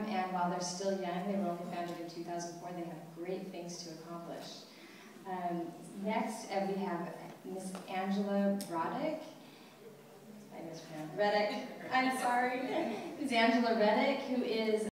And while they're still young, they were only founded in 2004, they have great things to accomplish. Um, next, uh, we have Miss Angela Roddick. I mispronounced Reddick. I'm sorry. Miss Angela Reddick, who is